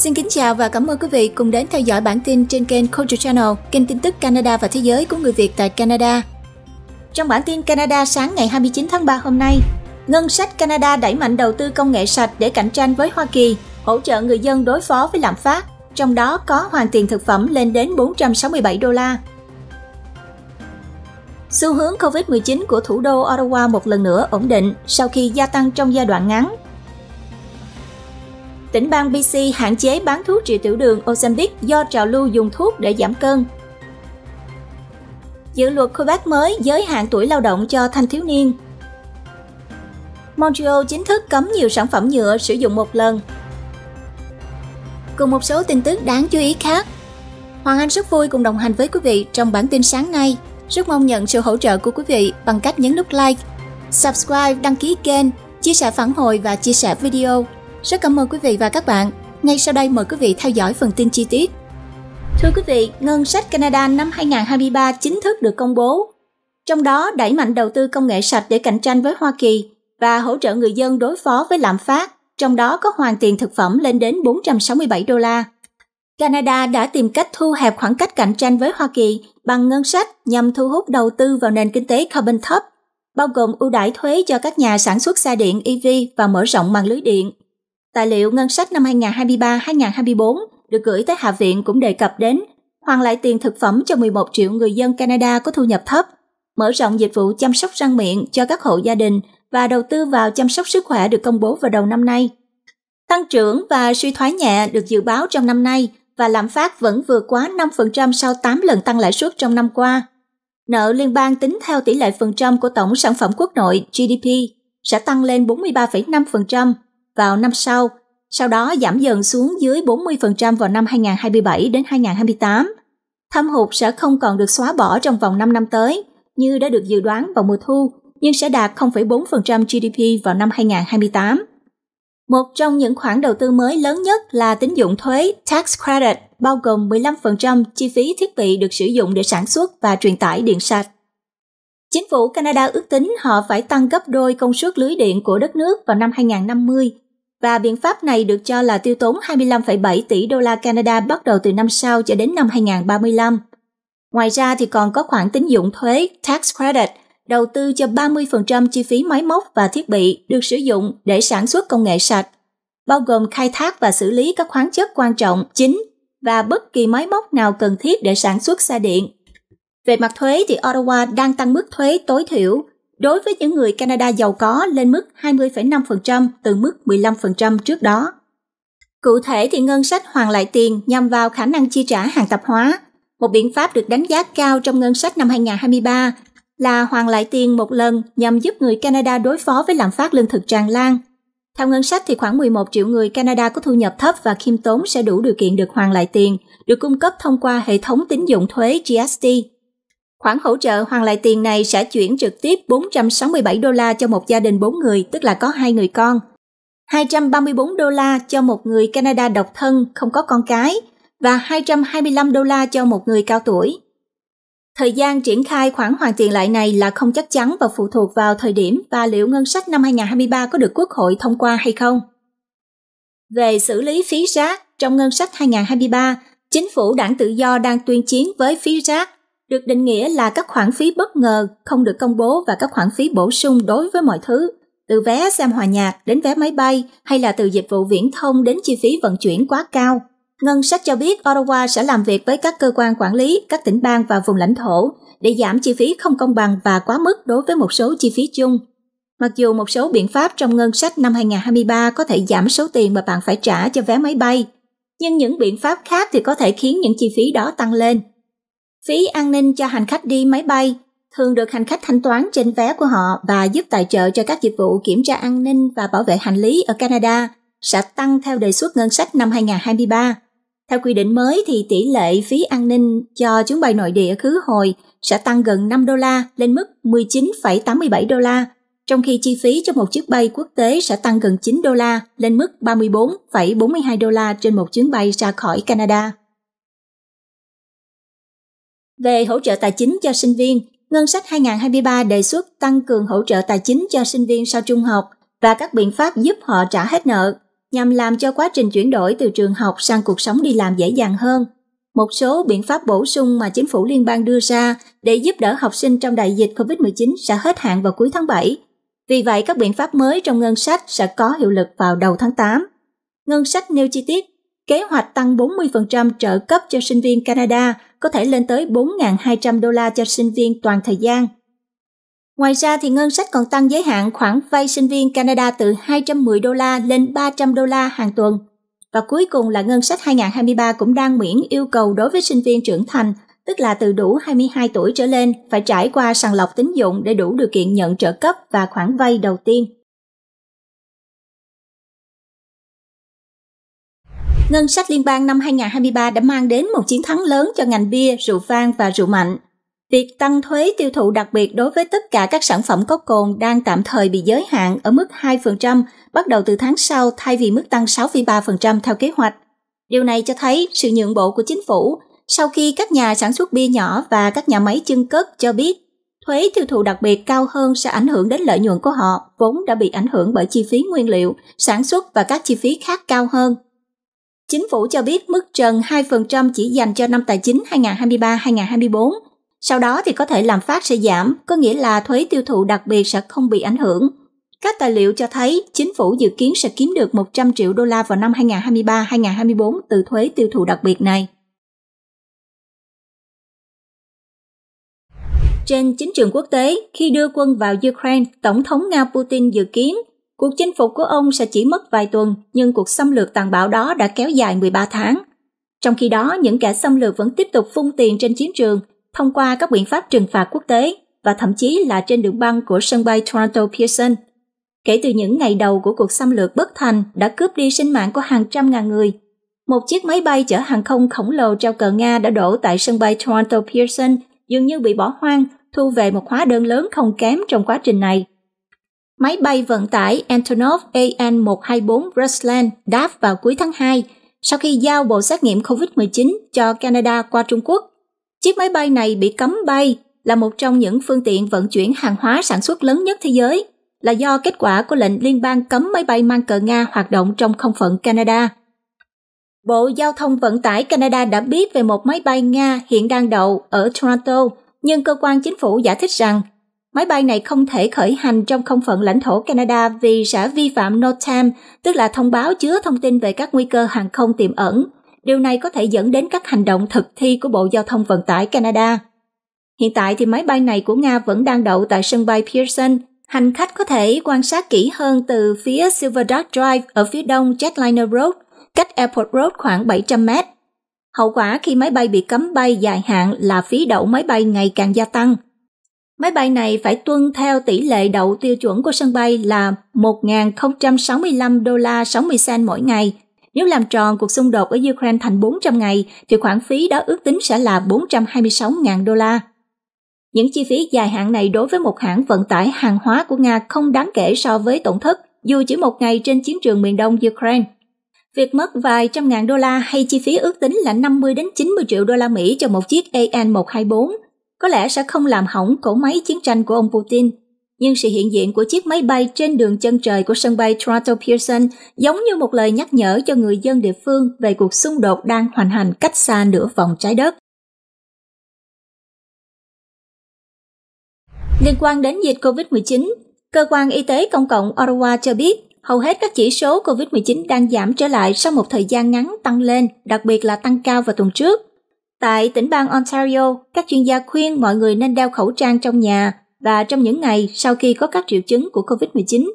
Xin kính chào và cảm ơn quý vị cùng đến theo dõi bản tin trên kênh Culture Channel, kênh tin tức Canada và thế giới của người Việt tại Canada. Trong bản tin Canada sáng ngày 29 tháng 3 hôm nay, ngân sách Canada đẩy mạnh đầu tư công nghệ sạch để cạnh tranh với Hoa Kỳ, hỗ trợ người dân đối phó với lạm phát, trong đó có hoàn tiền thực phẩm lên đến 467 đô la. Xu hướng COVID-19 của thủ đô Ottawa một lần nữa ổn định sau khi gia tăng trong giai đoạn ngắn tỉnh bang BC hạn chế bán thuốc trị tiểu đường Ozempic do trào lưu dùng thuốc để giảm cân. Dự luật Quebec mới giới hạn tuổi lao động cho thanh thiếu niên. Montreal chính thức cấm nhiều sản phẩm nhựa sử dụng một lần. Cùng một số tin tức đáng chú ý khác. Hoàng Anh rất vui cùng đồng hành với quý vị trong bản tin sáng nay. Rất mong nhận sự hỗ trợ của quý vị bằng cách nhấn nút like, subscribe, đăng ký kênh, chia sẻ phản hồi và chia sẻ video rất cảm ơn quý vị và các bạn. Ngay sau đây mời quý vị theo dõi phần tin chi tiết. Thưa quý vị, ngân sách Canada năm 2023 chính thức được công bố. Trong đó đẩy mạnh đầu tư công nghệ sạch để cạnh tranh với Hoa Kỳ và hỗ trợ người dân đối phó với lạm phát, trong đó có hoàn tiền thực phẩm lên đến 467 đô la. Canada đã tìm cách thu hẹp khoảng cách cạnh tranh với Hoa Kỳ bằng ngân sách nhằm thu hút đầu tư vào nền kinh tế carbon thấp, bao gồm ưu đãi thuế cho các nhà sản xuất xe điện EV và mở rộng mạng lưới điện. Tài liệu ngân sách năm 2023-2024 được gửi tới Hạ viện cũng đề cập đến hoàn lại tiền thực phẩm cho 11 triệu người dân Canada có thu nhập thấp, mở rộng dịch vụ chăm sóc răng miệng cho các hộ gia đình và đầu tư vào chăm sóc sức khỏe được công bố vào đầu năm nay. Tăng trưởng và suy thoái nhẹ được dự báo trong năm nay và lạm phát vẫn vượt quá 5% sau 8 lần tăng lãi suất trong năm qua. Nợ liên bang tính theo tỷ lệ phần trăm của tổng sản phẩm quốc nội GDP sẽ tăng lên 43,5% vào năm sau, sau đó giảm dần xuống dưới 40% vào năm 2027 đến 2028. Thâm hụt sẽ không còn được xóa bỏ trong vòng 5 năm tới, như đã được dự đoán vào mùa thu, nhưng sẽ đạt 0,4% GDP vào năm 2028. Một trong những khoản đầu tư mới lớn nhất là tín dụng thuế tax credit, bao gồm 15% chi phí thiết bị được sử dụng để sản xuất và truyền tải điện sạch. Chính phủ Canada ước tính họ phải tăng gấp đôi công suất lưới điện của đất nước vào năm 2050 và biện pháp này được cho là tiêu tốn 25,7 tỷ đô la Canada bắt đầu từ năm sau cho đến năm 2035. Ngoài ra thì còn có khoản tín dụng thuế tax credit đầu tư cho 30% chi phí máy móc và thiết bị được sử dụng để sản xuất công nghệ sạch, bao gồm khai thác và xử lý các khoáng chất quan trọng chính và bất kỳ máy móc nào cần thiết để sản xuất xe điện. Về mặt thuế thì Ottawa đang tăng mức thuế tối thiểu đối với những người Canada giàu có lên mức 20,5% từ mức 15% trước đó. Cụ thể thì ngân sách hoàn lại tiền nhằm vào khả năng chi trả hàng tạp hóa. Một biện pháp được đánh giá cao trong ngân sách năm 2023 là hoàn lại tiền một lần nhằm giúp người Canada đối phó với lạm phát lương thực tràn lan. Theo ngân sách thì khoảng 11 triệu người Canada có thu nhập thấp và khiêm tốn sẽ đủ điều kiện được hoàn lại tiền, được cung cấp thông qua hệ thống tín dụng thuế GST. Khoản hỗ trợ hoàn lại tiền này sẽ chuyển trực tiếp 467 đô la cho một gia đình 4 người, tức là có hai người con. 234 đô la cho một người Canada độc thân không có con cái và 225 đô la cho một người cao tuổi. Thời gian triển khai khoản hoàn tiền lại này là không chắc chắn và phụ thuộc vào thời điểm và liệu ngân sách năm 2023 có được Quốc hội thông qua hay không. Về xử lý phí rác, trong ngân sách 2023, chính phủ đảng tự do đang tuyên chiến với phí rác được định nghĩa là các khoản phí bất ngờ không được công bố và các khoản phí bổ sung đối với mọi thứ, từ vé xem hòa nhạc đến vé máy bay hay là từ dịch vụ viễn thông đến chi phí vận chuyển quá cao. Ngân sách cho biết Ottawa sẽ làm việc với các cơ quan quản lý, các tỉnh bang và vùng lãnh thổ để giảm chi phí không công bằng và quá mức đối với một số chi phí chung. Mặc dù một số biện pháp trong ngân sách năm 2023 có thể giảm số tiền mà bạn phải trả cho vé máy bay, nhưng những biện pháp khác thì có thể khiến những chi phí đó tăng lên. Phí an ninh cho hành khách đi máy bay thường được hành khách thanh toán trên vé của họ và giúp tài trợ cho các dịch vụ kiểm tra an ninh và bảo vệ hành lý ở Canada sẽ tăng theo đề xuất ngân sách năm 2023. Theo quy định mới thì tỷ lệ phí an ninh cho chuyến bay nội địa khứ hồi sẽ tăng gần 5 đô la lên mức 19,87 đô la, trong khi chi phí cho một chiếc bay quốc tế sẽ tăng gần 9 đô la lên mức 34,42 đô la trên một chuyến bay ra khỏi Canada. Về hỗ trợ tài chính cho sinh viên, ngân sách 2023 đề xuất tăng cường hỗ trợ tài chính cho sinh viên sau trung học và các biện pháp giúp họ trả hết nợ. nhằm làm cho quá trình chuyển đổi từ trường học sang cuộc sống đi làm dễ dàng hơn. Một số biện pháp bổ sung mà chính phủ liên bang đưa ra để giúp đỡ học sinh trong đại dịch COVID-19 sẽ hết hạn vào cuối tháng 7. Vì vậy, các biện pháp mới trong ngân sách sẽ có hiệu lực vào đầu tháng 8. Ngân sách nêu chi tiết, kế hoạch tăng 40% trợ cấp cho sinh viên Canada có thể lên tới 4.200 đô la cho sinh viên toàn thời gian. Ngoài ra thì ngân sách còn tăng giới hạn khoản vay sinh viên Canada từ 210 đô la lên 300 đô la hàng tuần. Và cuối cùng là ngân sách 2023 cũng đang miễn yêu cầu đối với sinh viên trưởng thành, tức là từ đủ 22 tuổi trở lên, phải trải qua sàng lọc tín dụng để đủ điều kiện nhận trợ cấp và khoản vay đầu tiên. Ngân sách liên bang năm 2023 đã mang đến một chiến thắng lớn cho ngành bia, rượu vang và rượu mạnh. Việc tăng thuế tiêu thụ đặc biệt đối với tất cả các sản phẩm có cồn đang tạm thời bị giới hạn ở mức 2% bắt đầu từ tháng sau thay vì mức tăng 6,3% theo kế hoạch. Điều này cho thấy sự nhượng bộ của chính phủ sau khi các nhà sản xuất bia nhỏ và các nhà máy chân cất cho biết thuế tiêu thụ đặc biệt cao hơn sẽ ảnh hưởng đến lợi nhuận của họ vốn đã bị ảnh hưởng bởi chi phí nguyên liệu, sản xuất và các chi phí khác cao hơn. Chính phủ cho biết mức trần 2% chỉ dành cho năm tài chính 2023-2024. Sau đó thì có thể làm phát sẽ giảm, có nghĩa là thuế tiêu thụ đặc biệt sẽ không bị ảnh hưởng. Các tài liệu cho thấy chính phủ dự kiến sẽ kiếm được 100 triệu đô la vào năm 2023-2024 từ thuế tiêu thụ đặc biệt này. Trên chính trường quốc tế, khi đưa quân vào Ukraine, Tổng thống Nga Putin dự kiến cuộc chinh phục của ông sẽ chỉ mất vài tuần, nhưng cuộc xâm lược tàn bạo đó đã kéo dài 13 tháng. Trong khi đó, những kẻ xâm lược vẫn tiếp tục phun tiền trên chiến trường thông qua các biện pháp trừng phạt quốc tế và thậm chí là trên đường băng của sân bay Toronto Pearson. Kể từ những ngày đầu của cuộc xâm lược bất thành đã cướp đi sinh mạng của hàng trăm ngàn người, một chiếc máy bay chở hàng không khổng lồ treo cờ Nga đã đổ tại sân bay Toronto Pearson dường như bị bỏ hoang, thu về một hóa đơn lớn không kém trong quá trình này. Máy bay vận tải Antonov AN-124 Ruslan đáp vào cuối tháng 2 sau khi giao bộ xét nghiệm COVID-19 cho Canada qua Trung Quốc. Chiếc máy bay này bị cấm bay là một trong những phương tiện vận chuyển hàng hóa sản xuất lớn nhất thế giới, là do kết quả của lệnh liên bang cấm máy bay mang cờ Nga hoạt động trong không phận Canada. Bộ Giao thông Vận tải Canada đã biết về một máy bay Nga hiện đang đậu ở Toronto, nhưng cơ quan chính phủ giải thích rằng máy bay này không thể khởi hành trong không phận lãnh thổ Canada vì sẽ vi phạm NOTAM, tức là thông báo chứa thông tin về các nguy cơ hàng không tiềm ẩn. Điều này có thể dẫn đến các hành động thực thi của Bộ Giao thông Vận tải Canada. Hiện tại thì máy bay này của Nga vẫn đang đậu tại sân bay Pearson. Hành khách có thể quan sát kỹ hơn từ phía Silver Dart Drive ở phía đông Jetliner Road, cách Airport Road khoảng 700 mét. Hậu quả khi máy bay bị cấm bay dài hạn là phí đậu máy bay ngày càng gia tăng. Máy bay này phải tuân theo tỷ lệ đậu tiêu chuẩn của sân bay là 1.065 đô la 60 cent mỗi ngày. Nếu làm tròn cuộc xung đột ở Ukraine thành 400 ngày, thì khoản phí đó ước tính sẽ là 426.000 đô la. Những chi phí dài hạn này đối với một hãng vận tải hàng hóa của Nga không đáng kể so với tổn thất, dù chỉ một ngày trên chiến trường miền đông Ukraine. Việc mất vài trăm ngàn đô la hay chi phí ước tính là 50 đến 90 triệu đô la Mỹ cho một chiếc AN-124 có lẽ sẽ không làm hỏng cỗ máy chiến tranh của ông Putin. Nhưng sự hiện diện của chiếc máy bay trên đường chân trời của sân bay Toronto Pearson giống như một lời nhắc nhở cho người dân địa phương về cuộc xung đột đang hoành hành cách xa nửa vòng trái đất. Liên quan đến dịch COVID-19, Cơ quan Y tế Công cộng Ottawa cho biết hầu hết các chỉ số COVID-19 đang giảm trở lại sau một thời gian ngắn tăng lên, đặc biệt là tăng cao vào tuần trước. Tại tỉnh bang Ontario, các chuyên gia khuyên mọi người nên đeo khẩu trang trong nhà và trong những ngày sau khi có các triệu chứng của COVID-19.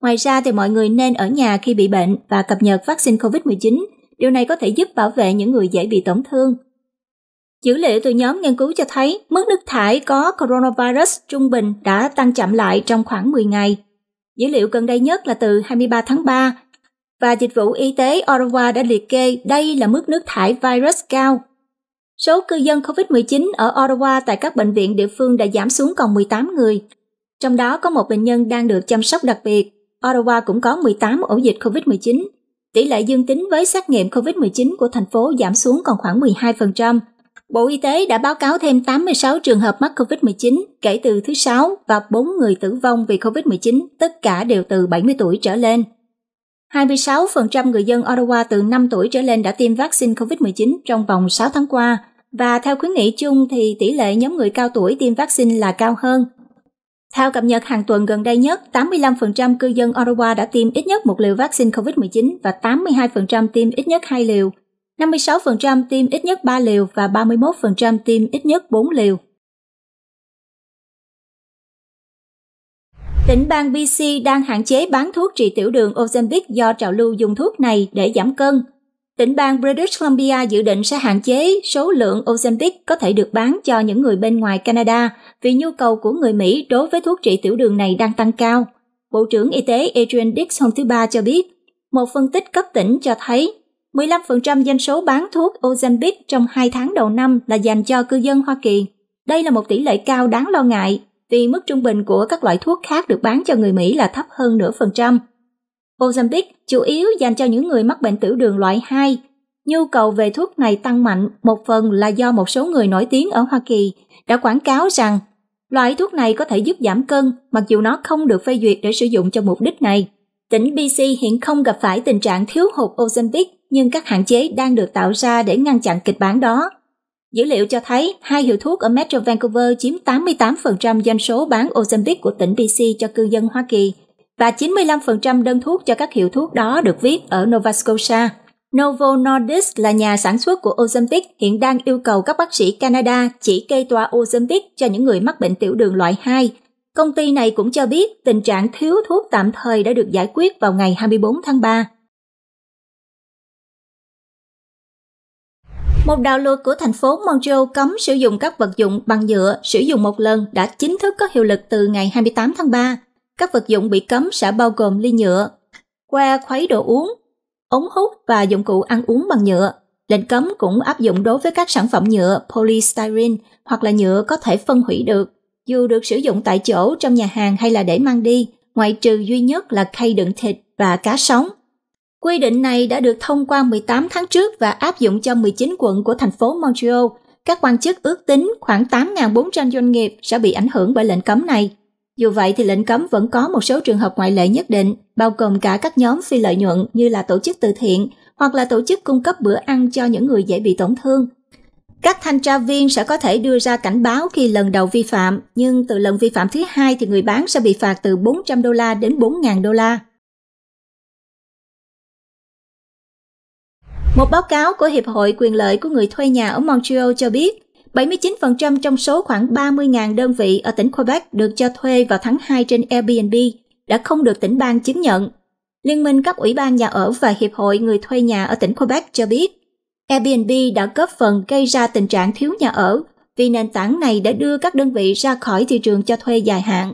Ngoài ra thì mọi người nên ở nhà khi bị bệnh và cập nhật vaccine COVID-19. Điều này có thể giúp bảo vệ những người dễ bị tổn thương. Dữ liệu từ nhóm nghiên cứu cho thấy mức nước thải có coronavirus trung bình đã tăng chậm lại trong khoảng 10 ngày. Dữ liệu gần đây nhất là từ 23 tháng 3 và Dịch vụ Y tế Ottawa đã liệt kê đây là mức nước thải virus cao. Số cư dân COVID-19 ở Ottawa tại các bệnh viện địa phương đã giảm xuống còn 18 người. Trong đó có một bệnh nhân đang được chăm sóc đặc biệt. Ottawa cũng có 18 ổ dịch COVID-19. Tỷ lệ dương tính với xét nghiệm COVID-19 của thành phố giảm xuống còn khoảng 12%, Bộ Y tế đã báo cáo thêm 86 trường hợp mắc COVID-19 kể từ thứ Sáu và 4 người tử vong vì COVID-19, tất cả đều từ 70 tuổi trở lên. 26% người dân Ottawa từ 5 tuổi trở lên đã tiêm vaccine COVID-19 trong vòng 6 tháng qua, và theo khuyến nghị chung thì tỷ lệ nhóm người cao tuổi tiêm vaccine là cao hơn. Theo cập nhật hàng tuần gần đây nhất, 85% cư dân Ottawa đã tiêm ít nhất một liều vaccine COVID-19 và 82% tiêm ít nhất 2 liều, 56% tiêm ít nhất 3 liều và 31% tiêm ít nhất 4 liều. Tỉnh bang BC đang hạn chế bán thuốc trị tiểu đường Ozempic do trào lưu dùng thuốc này để giảm cân. Tỉnh bang British Columbia dự định sẽ hạn chế số lượng Ozempic có thể được bán cho những người bên ngoài Canada vì nhu cầu của người Mỹ đối với thuốc trị tiểu đường này đang tăng cao. Bộ trưởng Y tế Adrian Dix hôm thứ Ba cho biết, một phân tích cấp tỉnh cho thấy 15% doanh số bán thuốc Ozempic trong 2 tháng đầu năm là dành cho cư dân Hoa Kỳ. Đây là một tỷ lệ cao đáng lo ngại vì mức trung bình của các loại thuốc khác được bán cho người Mỹ là thấp hơn nửa phần trăm. Ozempic chủ yếu dành cho những người mắc bệnh tiểu đường loại 2. Nhu cầu về thuốc này tăng mạnh, một phần là do một số người nổi tiếng ở Hoa Kỳ đã quảng cáo rằng loại thuốc này có thể giúp giảm cân mặc dù nó không được phê duyệt để sử dụng cho mục đích này. Tỉnh BC hiện không gặp phải tình trạng thiếu hụt Ozempic nhưng các hạn chế đang được tạo ra để ngăn chặn kịch bản đó. Dữ liệu cho thấy hai hiệu thuốc ở Metro Vancouver chiếm 88% doanh số bán Ozempic của tỉnh BC cho cư dân Hoa Kỳ và 95% đơn thuốc cho các hiệu thuốc đó được viết ở Nova Scotia. Novo Nordisk là nhà sản xuất của Ozempic, hiện đang yêu cầu các bác sĩ Canada chỉ kê toa Ozempic cho những người mắc bệnh tiểu đường loại 2. Công ty này cũng cho biết tình trạng thiếu thuốc tạm thời đã được giải quyết vào ngày 24 tháng 3. Một đạo luật của thành phố Montreal cấm sử dụng các vật dụng bằng nhựa sử dụng một lần đã chính thức có hiệu lực từ ngày 28 tháng 3. Các vật dụng bị cấm sẽ bao gồm ly nhựa, que khuấy đồ uống, ống hút và dụng cụ ăn uống bằng nhựa. Lệnh cấm cũng áp dụng đối với các sản phẩm nhựa polystyrene hoặc là nhựa có thể phân hủy được, dù được sử dụng tại chỗ trong nhà hàng hay là để mang đi, ngoại trừ duy nhất là khay đựng thịt và cá sống. Quy định này đã được thông qua 18 tháng trước và áp dụng cho 19 quận của thành phố Montreal. Các quan chức ước tính khoảng 8.400 doanh nghiệp sẽ bị ảnh hưởng bởi lệnh cấm này. Dù vậy thì lệnh cấm vẫn có một số trường hợp ngoại lệ nhất định, bao gồm cả các nhóm phi lợi nhuận như là tổ chức từ thiện hoặc là tổ chức cung cấp bữa ăn cho những người dễ bị tổn thương. Các thanh tra viên sẽ có thể đưa ra cảnh báo khi lần đầu vi phạm, nhưng từ lần vi phạm thứ hai thì người bán sẽ bị phạt từ 400 đô la đến 4.000 đô la. Một báo cáo của Hiệp hội Quyền lợi của người thuê nhà ở Montreal cho biết, 79% trong số khoảng 30.000 đơn vị ở tỉnh Quebec được cho thuê vào tháng 2 trên Airbnb đã không được tỉnh bang chứng nhận. Liên minh các ủy ban nhà ở và Hiệp hội người thuê nhà ở tỉnh Quebec cho biết, Airbnb đã góp phần gây ra tình trạng thiếu nhà ở vì nền tảng này đã đưa các đơn vị ra khỏi thị trường cho thuê dài hạn.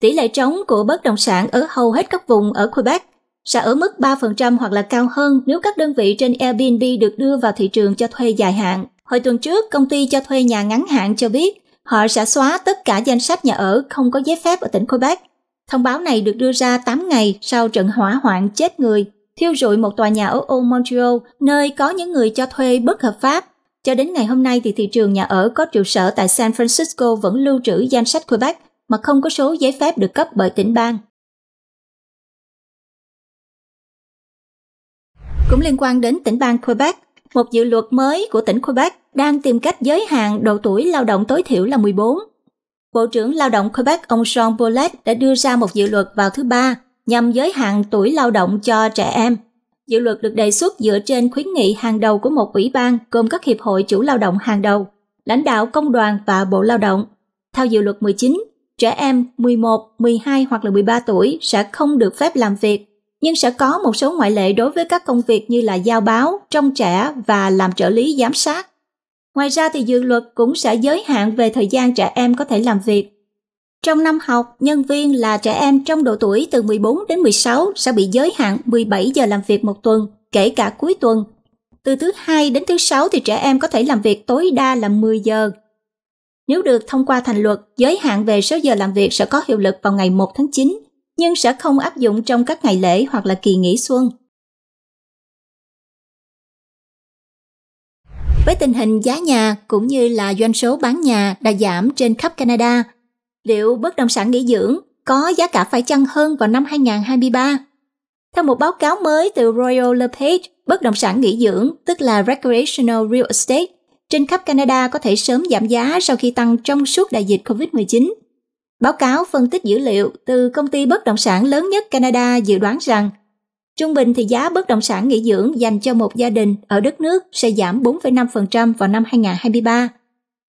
Tỷ lệ trống của bất động sản ở hầu hết các vùng ở Quebec sẽ ở mức 3% hoặc là cao hơn nếu các đơn vị trên Airbnb được đưa vào thị trường cho thuê dài hạn. Hồi tuần trước, công ty cho thuê nhà ngắn hạn cho biết họ sẽ xóa tất cả danh sách nhà ở không có giấy phép ở tỉnh Quebec. Thông báo này được đưa ra 8 ngày sau trận hỏa hoạn chết người, thiêu rụi một tòa nhà ở Old Montreal, nơi có những người cho thuê bất hợp pháp. Cho đến ngày hôm nay thì thị trường nhà ở có trụ sở tại San Francisco vẫn lưu trữ danh sách Quebec mà không có số giấy phép được cấp bởi tỉnh bang. Cũng liên quan đến tỉnh bang Quebec, một dự luật mới của tỉnh Quebec đang tìm cách giới hạn độ tuổi lao động tối thiểu là 14. Bộ trưởng Lao động Quebec ông Jean Paulet đã đưa ra một dự luật vào thứ Ba nhằm giới hạn tuổi lao động cho trẻ em. Dự luật được đề xuất dựa trên khuyến nghị hàng đầu của một ủy ban gồm các hiệp hội chủ lao động hàng đầu, lãnh đạo công đoàn và Bộ Lao động. Theo dự luật 19, trẻ em 11, 12 hoặc là 13 tuổi sẽ không được phép làm việc nhưng sẽ có một số ngoại lệ đối với các công việc như là giao báo, trông trẻ và làm trợ lý giám sát. Ngoài ra thì dự luật cũng sẽ giới hạn về thời gian trẻ em có thể làm việc. Trong năm học, nhân viên là trẻ em trong độ tuổi từ 14 đến 16 sẽ bị giới hạn 17 giờ làm việc một tuần, kể cả cuối tuần. Từ thứ hai đến thứ sáu thì trẻ em có thể làm việc tối đa là 10 giờ. Nếu được thông qua thành luật, giới hạn về số giờ làm việc sẽ có hiệu lực vào ngày 1 tháng 9 nhưng sẽ không áp dụng trong các ngày lễ hoặc là kỳ nghỉ xuân. Với tình hình giá nhà cũng như là doanh số bán nhà đã giảm trên khắp Canada, liệu bất động sản nghỉ dưỡng có giá cả phải chăng hơn vào năm 2023? Theo một báo cáo mới từ Royal LePage, bất động sản nghỉ dưỡng, tức là Recreational Real Estate, trên khắp Canada có thể sớm giảm giá sau khi tăng trong suốt đại dịch COVID-19. Báo cáo phân tích dữ liệu từ công ty bất động sản lớn nhất Canada dự đoán rằng trung bình thì giá bất động sản nghỉ dưỡng dành cho một gia đình ở đất nước sẽ giảm 4,5% vào năm 2023,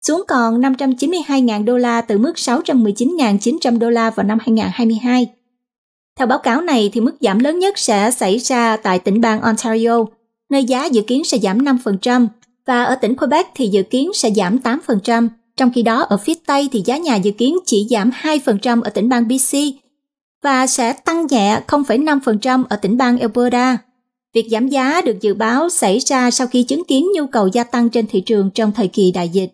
xuống còn 592.000 đô la từ mức 619.900 đô la vào năm 2022. Theo báo cáo này thì mức giảm lớn nhất sẽ xảy ra tại tỉnh bang Ontario, nơi giá dự kiến sẽ giảm 5%, và ở tỉnh Quebec thì dự kiến sẽ giảm 8%, trong khi đó ở phía Tây thì giá nhà dự kiến chỉ giảm 2% ở tỉnh bang BC và sẽ tăng nhẹ 0,5% ở tỉnh bang Alberta. Việc giảm giá được dự báo xảy ra sau khi chứng kiến nhu cầu gia tăng trên thị trường trong thời kỳ đại dịch.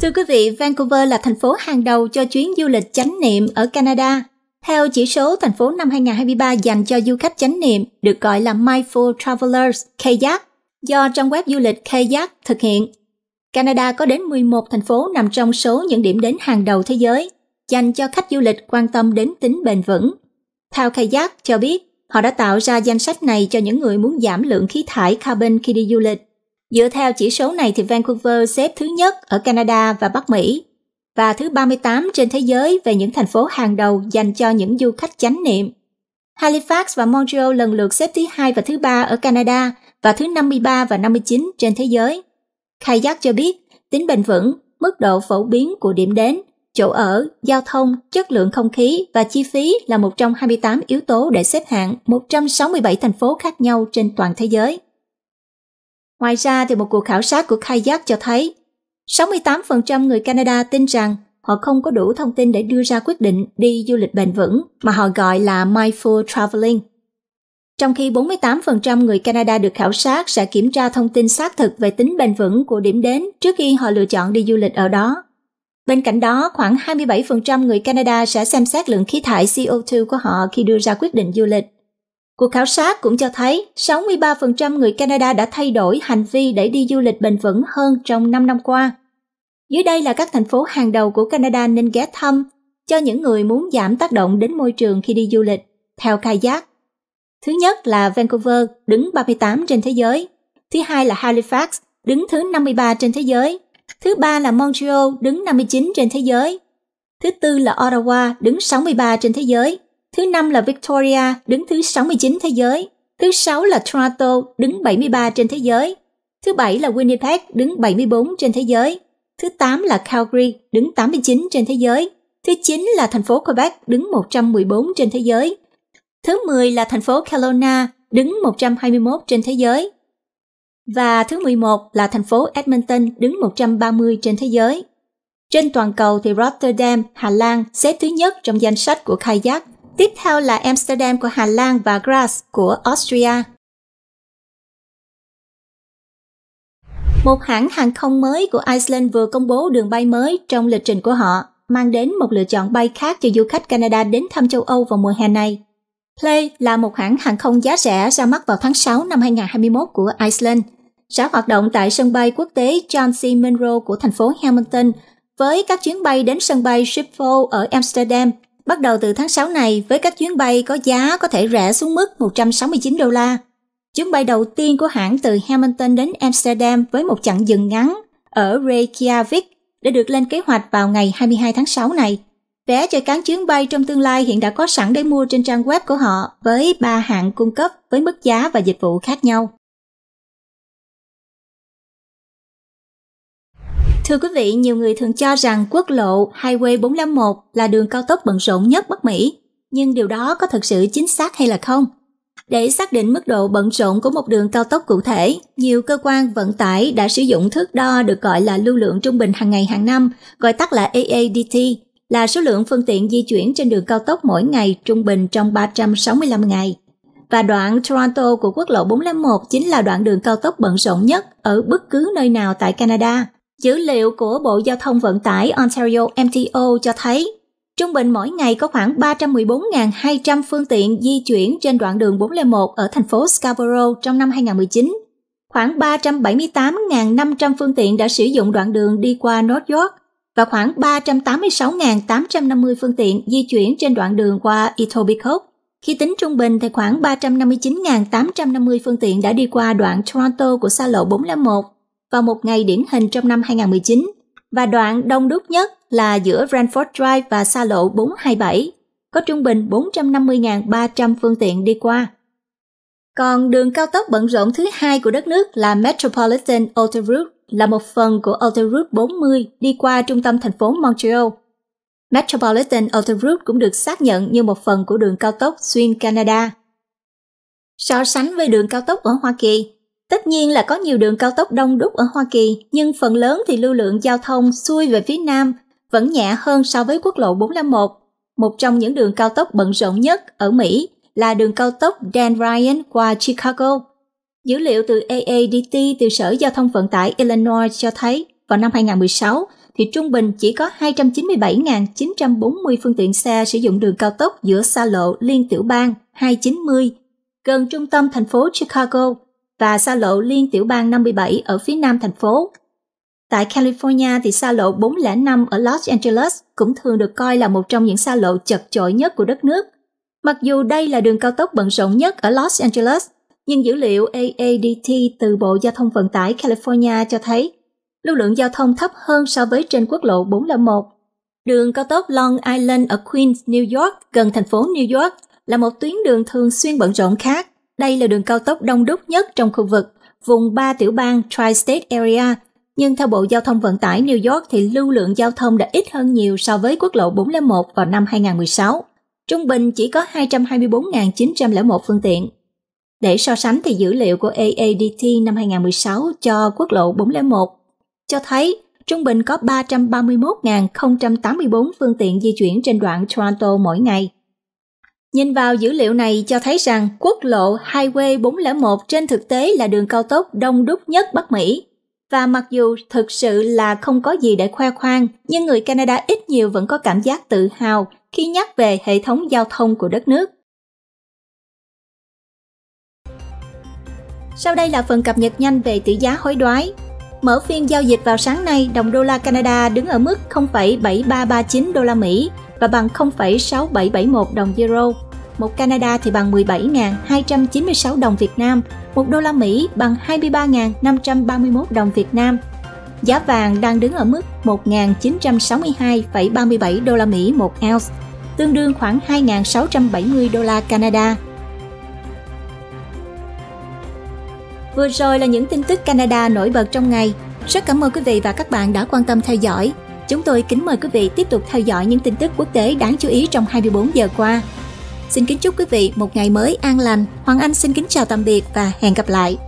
Thưa quý vị, Vancouver là thành phố hàng đầu cho chuyến du lịch chánh niệm ở Canada. Theo chỉ số thành phố năm 2023 dành cho du khách chánh niệm được gọi là Mindful Travelers Kayak do trang web du lịch Kayak thực hiện. Canada có đến 11 thành phố nằm trong số những điểm đến hàng đầu thế giới dành cho khách du lịch quan tâm đến tính bền vững. Theo Kayak cho biết, họ đã tạo ra danh sách này cho những người muốn giảm lượng khí thải carbon khi đi du lịch. Dựa theo chỉ số này thì Vancouver xếp thứ nhất ở Canada và Bắc Mỹ và thứ 38 trên thế giới về những thành phố hàng đầu dành cho những du khách chánh niệm. Halifax và Montreal lần lượt xếp thứ hai và thứ ba ở Canada và thứ 53 và 59 trên thế giới. Kayak cho biết tính bền vững, mức độ phổ biến của điểm đến, chỗ ở, giao thông, chất lượng không khí và chi phí là một trong 28 yếu tố để xếp hạng 167 thành phố khác nhau trên toàn thế giới. Ngoài ra thì một cuộc khảo sát của Kayak cho thấy 68% người Canada tin rằng họ không có đủ thông tin để đưa ra quyết định đi du lịch bền vững mà họ gọi là mindful traveling. Trong khi 48% người Canada được khảo sát sẽ kiểm tra thông tin xác thực về tính bền vững của điểm đến trước khi họ lựa chọn đi du lịch ở đó. Bên cạnh đó, khoảng 27% người Canada sẽ xem xét lượng khí thải CO2 của họ khi đưa ra quyết định du lịch. Cuộc khảo sát cũng cho thấy 63% người Canada đã thay đổi hành vi để đi du lịch bền vững hơn trong 5 năm qua. Dưới đây là các thành phố hàng đầu của Canada nên ghé thăm cho những người muốn giảm tác động đến môi trường khi đi du lịch, theo Kayak. Thứ nhất là Vancouver, đứng 38 trên thế giới. Thứ hai là Halifax, đứng thứ 53 trên thế giới. Thứ ba là Montreal, đứng 59 trên thế giới. Thứ tư là Ottawa, đứng 63 trên thế giới. Thứ năm là Victoria, đứng thứ 69 thế giới. Thứ sáu là Toronto, đứng 73 trên thế giới. Thứ bảy là Winnipeg, đứng 74 trên thế giới. Thứ 8 là Calgary, đứng 89 trên thế giới. Thứ 9 là thành phố Quebec, đứng 114 trên thế giới. Thứ 10 là thành phố Kelowna, đứng 121 trên thế giới. Và thứ 11 là thành phố Edmonton, đứng 130 trên thế giới. Trên toàn cầu thì Rotterdam, Hà Lan xếp thứ nhất trong danh sách của Kayak Tiếp theo là Amsterdam của Hà Lan và Graz của Austria. Một hãng hàng không mới của Iceland vừa công bố đường bay mới trong lịch trình của họ, mang đến một lựa chọn bay khác cho du khách Canada đến thăm châu Âu vào mùa hè này. Play là một hãng hàng không giá rẻ ra mắt vào tháng 6 năm 2021 của Iceland, sẽ hoạt động tại sân bay quốc tế John C. Munro của thành phố Hamilton với các chuyến bay đến sân bay Schiphol ở Amsterdam bắt đầu từ tháng 6 này với các chuyến bay có giá có thể rẻ xuống mức 169 đô la. Chuyến bay đầu tiên của hãng từ Hamilton đến Amsterdam với một chặng dừng ngắn ở Reykjavik đã được lên kế hoạch vào ngày 22 tháng 6 này. Vé cho các chuyến bay trong tương lai hiện đã có sẵn để mua trên trang web của họ với ba hạng cung cấp với mức giá và dịch vụ khác nhau. Thưa quý vị, nhiều người thường cho rằng quốc lộ Highway 451 là đường cao tốc bận rộn nhất Bắc Mỹ, nhưng điều đó có thật sự chính xác hay là không? Để xác định mức độ bận rộn của một đường cao tốc cụ thể, nhiều cơ quan vận tải đã sử dụng thước đo được gọi là lưu lượng trung bình hàng ngày hàng năm, gọi tắt là AADT, là số lượng phương tiện di chuyển trên đường cao tốc mỗi ngày trung bình trong 365 ngày. Và đoạn Toronto của quốc lộ 451 chính là đoạn đường cao tốc bận rộn nhất ở bất cứ nơi nào tại Canada. Dữ liệu của Bộ Giao thông Vận tải Ontario MTO cho thấy, trung bình mỗi ngày có khoảng 314.200 phương tiện di chuyển trên đoạn đường 401 ở thành phố Scarborough trong năm 2019. Khoảng 378.500 phương tiện đã sử dụng đoạn đường đi qua North York, và khoảng 386.850 phương tiện di chuyển trên đoạn đường qua Etobicoke. Khi tính trung bình thì khoảng 359.850 phương tiện đã đi qua đoạn Toronto của xa lộ 451 vào một ngày điển hình trong năm 2019 và đoạn đông đúc nhất là giữa Ranford Drive và xa lộ 427, có trung bình 450.300 phương tiện đi qua. Còn đường cao tốc bận rộn thứ hai của đất nước là Metropolitan Autoroute là một phần của Autoroute 40 đi qua trung tâm thành phố Montreal. Metropolitan Autoroute cũng được xác nhận như một phần của đường cao tốc xuyên Canada. So sánh với đường cao tốc ở Hoa Kỳ, tất nhiên là có nhiều đường cao tốc đông đúc ở Hoa Kỳ, nhưng phần lớn thì lưu lượng giao thông xuôi về phía Nam vẫn nhẹ hơn so với quốc lộ 451, một trong những đường cao tốc bận rộn nhất ở Mỹ là đường cao tốc Dan Ryan qua Chicago. Dữ liệu từ AADT từ Sở Giao thông Vận tải Illinois cho thấy vào năm 2016 thì trung bình chỉ có 297.940 phương tiện xe sử dụng đường cao tốc giữa xa lộ liên tiểu bang 290 gần trung tâm thành phố Chicago và xa lộ liên tiểu bang 57 ở phía nam thành phố. Tại California thì xa lộ 405 ở Los Angeles cũng thường được coi là một trong những xa lộ chật chội nhất của đất nước Mặc dù đây là đường cao tốc bận rộn nhất ở Los Angeles, nhưng dữ liệu AADT từ Bộ Giao thông Vận tải California cho thấy lưu lượng giao thông thấp hơn so với trên quốc lộ 401. Đường cao tốc Long Island ở Queens, New York, gần thành phố New York, là một tuyến đường thường xuyên bận rộn khác. Đây là đường cao tốc đông đúc nhất trong khu vực, vùng ba tiểu bang Tri-State Area. Nhưng theo Bộ Giao thông Vận tải New York thì lưu lượng giao thông đã ít hơn nhiều so với quốc lộ 401 vào năm 2016 trung bình chỉ có 224.901 phương tiện. Để so sánh thì dữ liệu của AADT năm 2016 cho quốc lộ 401 cho thấy trung bình có 331.084 phương tiện di chuyển trên đoạn Toronto mỗi ngày. Nhìn vào dữ liệu này cho thấy rằng quốc lộ Highway 401 trên thực tế là đường cao tốc đông đúc nhất Bắc Mỹ. Và mặc dù thực sự là không có gì để khoe khoang, nhưng người Canada ít nhiều vẫn có cảm giác tự hào khi nhắc về hệ thống giao thông của đất nước. Sau đây là phần cập nhật nhanh về tỷ giá hối đoái. Mở phiên giao dịch vào sáng nay, đồng đô la Canada đứng ở mức 0,7339 đô la Mỹ và bằng 0,6771 đồng euro. Một Canada thì bằng 17.296 đồng Việt Nam, một đô la Mỹ bằng 23.531 đồng Việt Nam Giá vàng đang đứng ở mức 1.962,37 đô la Mỹ một ounce, tương đương khoảng 2.670 đô la Canada. Vừa rồi là những tin tức Canada nổi bật trong ngày. Rất cảm ơn quý vị và các bạn đã quan tâm theo dõi. Chúng tôi kính mời quý vị tiếp tục theo dõi những tin tức quốc tế đáng chú ý trong 24 giờ qua. Xin kính chúc quý vị một ngày mới an lành. Hoàng Anh xin kính chào tạm biệt và hẹn gặp lại.